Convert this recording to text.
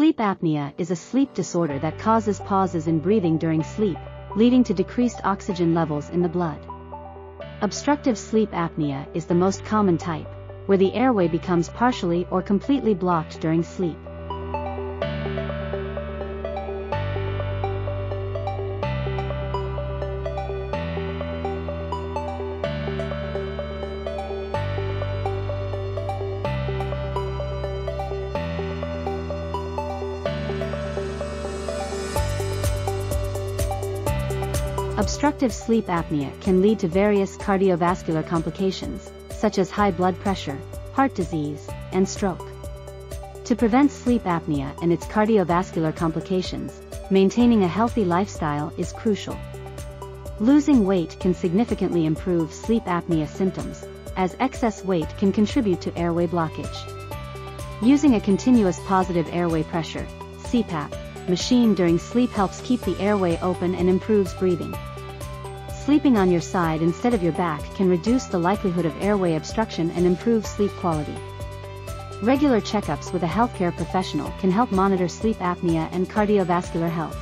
Sleep apnea is a sleep disorder that causes pauses in breathing during sleep, leading to decreased oxygen levels in the blood. Obstructive sleep apnea is the most common type, where the airway becomes partially or completely blocked during sleep. Obstructive sleep apnea can lead to various cardiovascular complications, such as high blood pressure, heart disease, and stroke. To prevent sleep apnea and its cardiovascular complications, maintaining a healthy lifestyle is crucial. Losing weight can significantly improve sleep apnea symptoms, as excess weight can contribute to airway blockage. Using a continuous positive airway pressure, CPAP, machine during sleep helps keep the airway open and improves breathing. Sleeping on your side instead of your back can reduce the likelihood of airway obstruction and improve sleep quality. Regular checkups with a healthcare professional can help monitor sleep apnea and cardiovascular health.